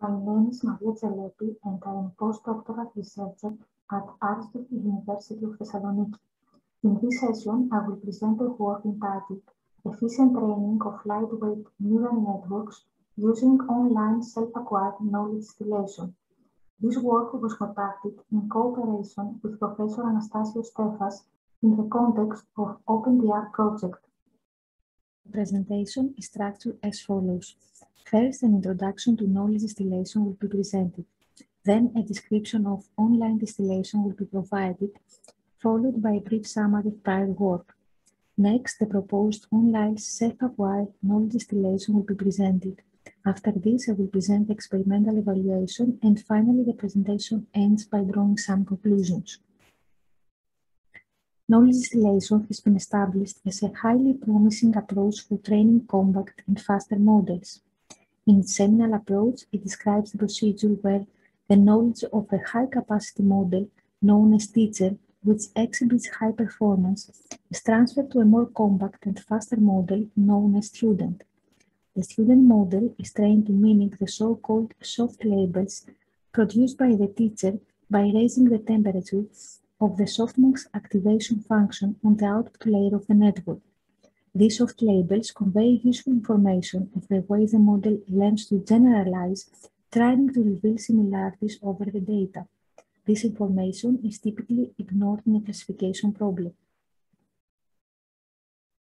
My name is Maria Tzelepi and I am a postdoctoral researcher at Aristotle University of Thessaloniki. In this session, I will present a work entitled Efficient Training of Lightweight Neural Networks Using Online Self-Acquired Knowledge Distillation. This work was conducted in cooperation with Professor Anastasios Tefas in the context of OpenDR project. Presentation is structured as follows. First, an introduction to knowledge distillation will be presented. Then, a description of online distillation will be provided, followed by a brief summary of prior work. Next, the proposed online self-acquired knowledge distillation will be presented. After this, I will present the experimental evaluation, and finally, the presentation ends by drawing some conclusions. Knowledge distillation has been established as a highly promising approach for training compact and faster models. In seminal approach, it describes the procedure where the knowledge of a high-capacity model, known as teacher, which exhibits high performance, is transferred to a more compact and faster model known as student. The student model is trained to mimic the so-called soft labels produced by the teacher by raising the temperature of the softmax activation function on the output layer of the network. These soft labels convey useful information of the way the model learns to generalize, trying to reveal similarities over the data. This information is typically ignored in a classification problem.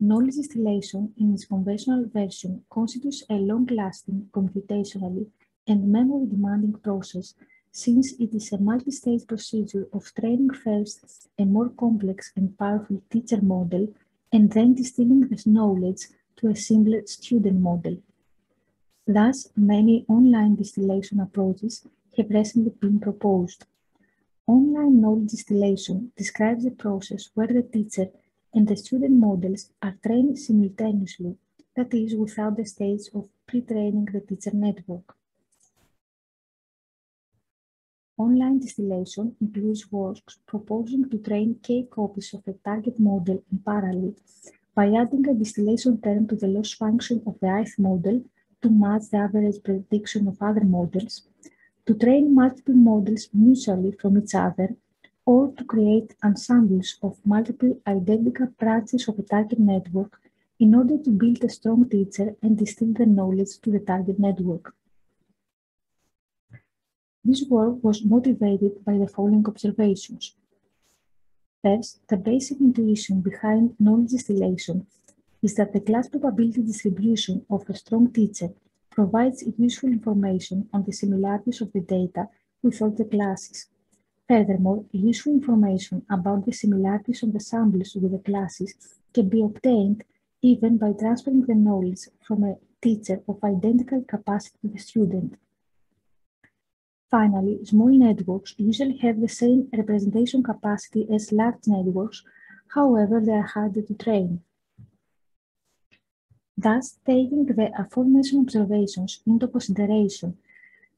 Knowledge distillation in its conventional version constitutes a long-lasting, computationally, and memory-demanding process since it is a multi-stage procedure of training first a more complex and powerful teacher model and then distilling this knowledge to a simpler student model. Thus, many online distillation approaches have recently been proposed. Online knowledge distillation describes a process where the teacher and the student models are trained simultaneously, that is, without the stage of pre-training the teacher network. Online distillation includes works proposing to train k copies of a target model in parallel by adding a distillation term to the loss function of the ith model to match the average prediction of other models, to train multiple models mutually from each other, or to create ensembles of multiple identical branches of a target network in order to build a strong teacher and distill the knowledge to the target network. This work was motivated by the following observations. First, the basic intuition behind knowledge distillation is that the class probability distribution of a strong teacher provides useful information on the similarities of the data with all the classes. Furthermore, useful information about the similarities of the samples with the classes can be obtained even by transferring the knowledge from a teacher of identical capacity to the student. Finally, small networks usually have the same representation capacity as large networks, however, they are harder to train. Thus, taking the aforementioned observations into consideration,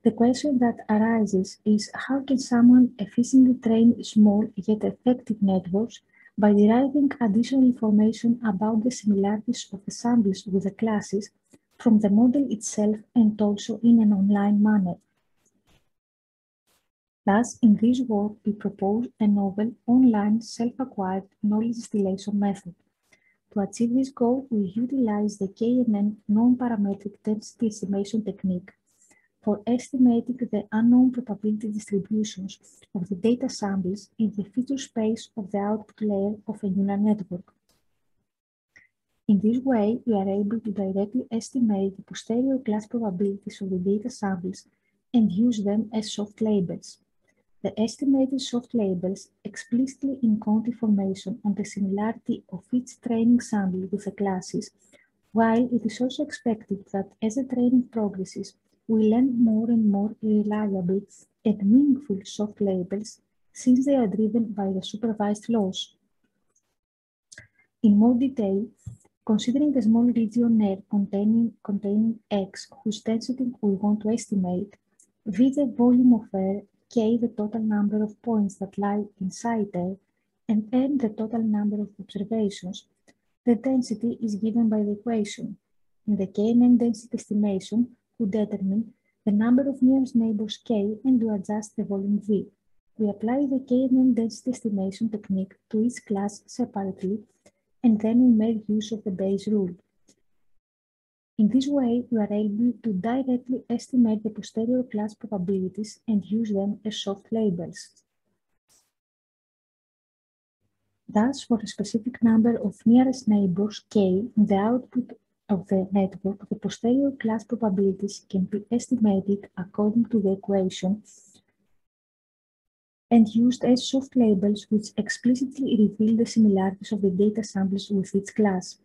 the question that arises is how can someone efficiently train small yet effective networks by deriving additional information about the similarities of the samples with the classes from the model itself and also in an online manner. Thus, in this work, we propose a novel online self-acquired knowledge distillation method. To achieve this goal, we utilize the KNN non-parametric density estimation technique for estimating the unknown probability distributions of the data samples in the feature space of the output layer of a neural network. In this way, we are able to directly estimate the posterior class probabilities of the data samples and use them as soft labels. The estimated soft labels explicitly encode information on the similarity of each training sample with the classes, while it is also expected that as the training progresses, we learn more and more reliable and meaningful soft labels since they are driven by the supervised loss. In more detail, considering the small region R containing, containing X whose density we want to estimate, with the volume of R k the total number of points that lie inside there, and n the total number of observations, the density is given by the equation. In the KNN density estimation, we determine the number of nearest neighbors k and we adjust the volume v. We apply the KNN density estimation technique to each class separately and then we make use of the Bayes rule. In this way, we are able to directly estimate the posterior class probabilities and use them as soft labels. Thus, for a specific number of nearest neighbors k the output of the network, the posterior class probabilities can be estimated according to the equation and used as soft labels which explicitly reveal the similarities of the data samples with each class.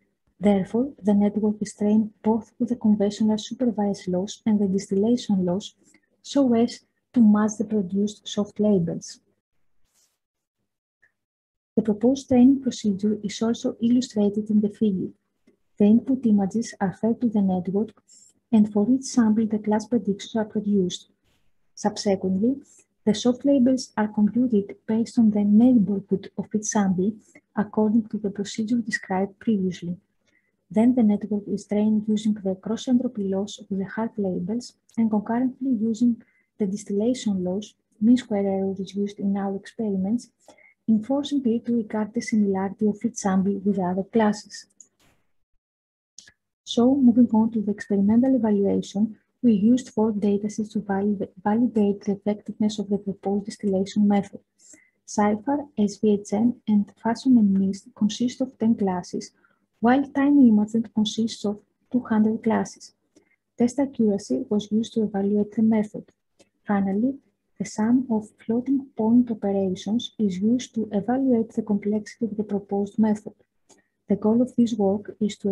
Therefore, the network is trained both with the conventional supervised loss and the distillation loss so as to match the produced soft labels. The proposed training procedure is also illustrated in the figure. The input images are fed to the network, and for each sample, the class predictions are produced. Subsequently, the soft labels are computed based on the neighborhood of each sample according to the procedure described previously. Then the network is trained using the cross-entropy loss of the hard labels and concurrently using the distillation loss, mean square error is used in our experiments, enforcing it to regard the similarity of each sample with other classes. So, moving on to the experimental evaluation, we used four datasets to validate the effectiveness of the proposed distillation method. CIFAR, SVHN, and Fashion MNIST consist of 10 classes, while Tiny ImageNet consists of 200 classes. Test accuracy was used to evaluate the method. Finally, the sum of floating point operations is used to evaluate the complexity of the proposed method. The goal of this work is to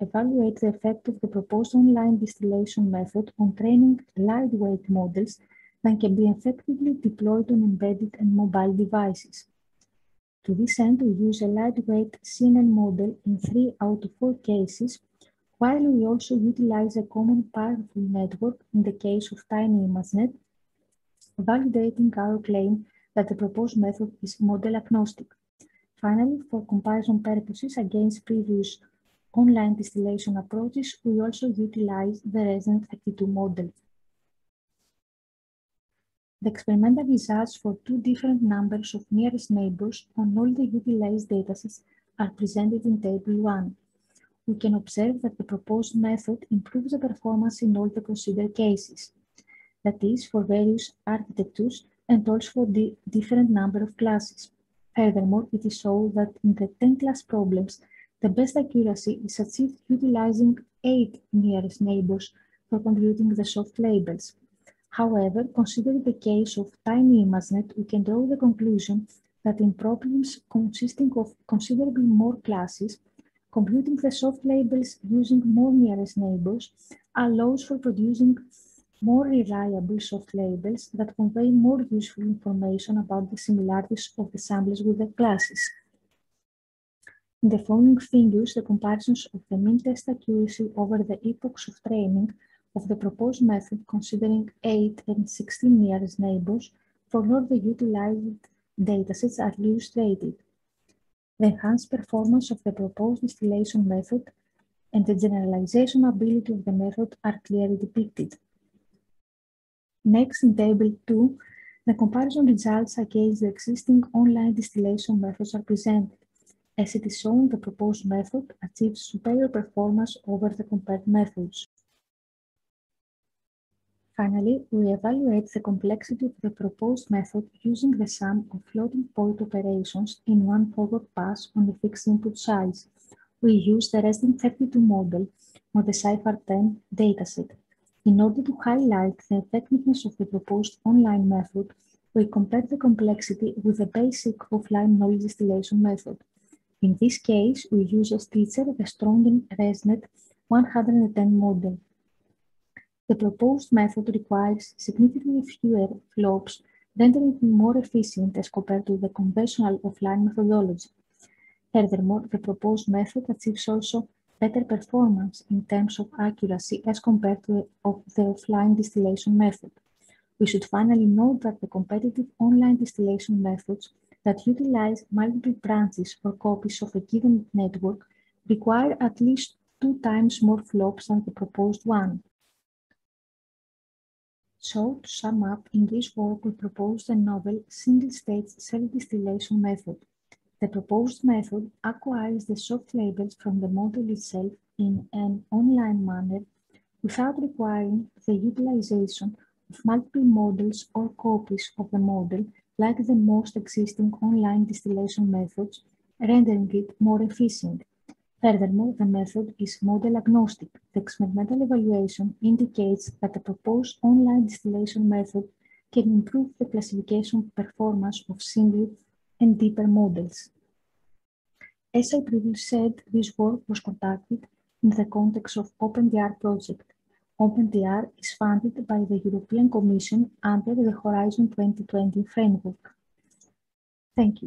evaluate the effect of the proposed online distillation method on training lightweight models that can be effectively deployed on embedded and mobile devices. To this end, we use a lightweight CNN model in three out of four cases, while we also utilize a common powerful network in the case of Tiny ImageNet, validating our claim that the proposed method is model agnostic. Finally, for comparison purposes against previous online distillation approaches, we also utilize the ResNet 32 model. The experimental results for two different numbers of nearest neighbors on all the utilized datasets are presented in Table 1. We can observe that the proposed method improves the performance in all the considered cases, that is, for various architectures and also for the different number of classes. Furthermore, it is shown that in the 10 class problems, the best accuracy is achieved utilizing eight nearest neighbors for computing the soft labels. However, considering the case of Tiny ImageNet, we can draw the conclusion that in problems consisting of considerably more classes, computing the soft labels using more nearest neighbors allows for producing more reliable soft labels that convey more useful information about the similarities of the samples with the classes. In the following figures, the comparisons of the mean test accuracy over the epochs of training of the proposed method considering 8 and 16 nearest neighbors for all the utilized datasets are illustrated. The enhanced performance of the proposed distillation method and the generalization ability of the method are clearly depicted. Next, in Table 2, the comparison results against the existing online distillation methods are presented. As it is shown, the proposed method achieves superior performance over the compared methods. Finally, we evaluate the complexity of the proposed method using the sum of floating point operations in one forward pass on the fixed input size. We use the ResNet 32 model on the CIFAR 10 dataset. In order to highlight the effectiveness of the proposed online method, we compare the complexity with the basic offline knowledge distillation method. In this case, we use as teacher the Strongen ResNet 110 model. The proposed method requires significantly fewer flops, rendering it more efficient as compared to the conventional offline methodology. Furthermore, the proposed method achieves also better performance in terms of accuracy as compared to the offline distillation method. We should finally note that the competitive online distillation methods that utilize multiple branches or copies of a given network require at least two times more flops than the proposed one. So, to sum up, in this work we proposed a novel single-stage self-distillation method. The proposed method acquires the soft labels from the model itself in an online manner without requiring the utilization of multiple models or copies of the model like the most existing online distillation methods, rendering it more efficient. Furthermore, the method is model agnostic. The experimental evaluation indicates that the proposed online distillation method can improve the classification performance of single and deeper models. As I previously said, this work was conducted in the context of OpenDR project. OpenDR is funded by the European Commission under the Horizon 2020 framework. Thank you.